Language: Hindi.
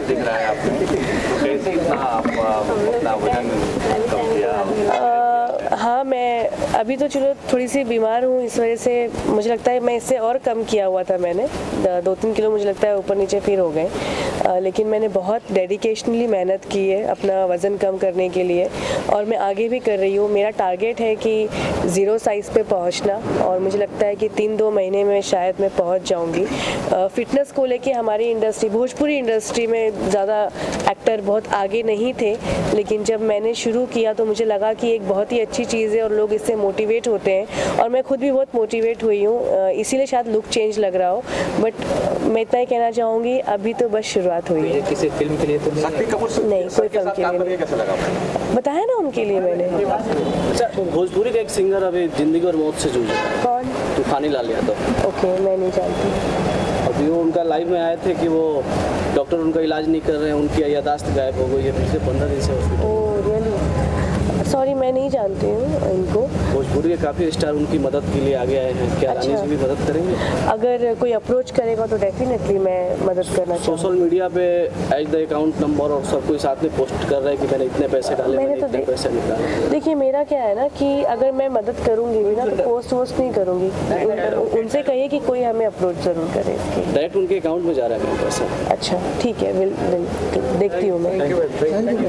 सेहत दिख रहा है आपको तो कैसे इतना आप अपना वज़न कम किया हाँ मैं अभी तो चलो थोड़ी सी बीमार हूँ, इस वजह से मुझे लगता है मैं इससे और कम किया हुआ था मैंने। दो तीन किलो मुझे लगता है ऊपर नीचे फिर हो गए। लेकिन मैंने बहुत डेडिकेशनली मेहनत की है अपना वज़न कम करने के लिए और मैं आगे भी कर रही हूँ। मेरा टारगेट है कि ज़ीरो साइज़ पे पहुँचना और मुझे लगता है कि तीन दो महीने में शायद मैं पहुँच जाऊँगी। फ़िटनेस को लेके हमारी इंडस्ट्री भोजपुरी इंडस्ट्री में ज़्यादा एक्टर बहुत आगे नहीं थे, लेकिन जब मैंने शुरू किया तो मुझे लगा कि एक बहुत ही अच्छी चीज़ है और लोग इससे मोटिवेट होते हैं और मैं खुद भी बहुत मोटिवेट हुई हूँ। इसीलिए शायद लुक चेंज लग रहा हो। बट मैं इतना ही कहना चाहूँगी अभी तो बस शुरुआत हुई है। किसी फ़िल्म के लिए तो नहीं कोई फ़िल्म के लिए बताया ना उनके लिए मैंने। अच्छा भोजपुरी का एक सिंगर अभी ज़िंदगी और मौत से जूझ रहा है। कौन? तूफानी लाल यादव। ओके मैं नहीं जानती। अभी वो उनका लाइव में आए थे कि वो डॉक्टर उनका इलाज नहीं कर रहे हैं उनकी यादाश्त गायब हो गई है पिछले पंद्रह दिन से हॉस्पिटल सॉरी मैं नहीं जानती हूँ इनको। भोजपुरी के काफ़ी स्टार उनकी मदद के लिए आगे आए हैं। क्या अच्छा। रानी जी भी मदद करेंगे? अगर कोई अप्रोच करेगा तो डेफिनेटली मैं मदद करना सोशल मीडिया पे एज द अकाउंट नंबर और सब कोई साथ में पोस्ट कर रहे हैं कि मैंने इतने पैसे डाले मैंने मैंने तो इतने पैसे निकाले। देखिए मेरा क्या है ना कि अगर मैं मदद करूँगी भी ना तो पोस्ट वोस्ट नहीं करूँगी। उनसे कहिए कि कोई हमें अप्रोच ज़रूर करे इसके। डायरेक्ट उनके अकाउंट में जा रहा है पैसा। अच्छा ठीक है देखती हूँ मैं।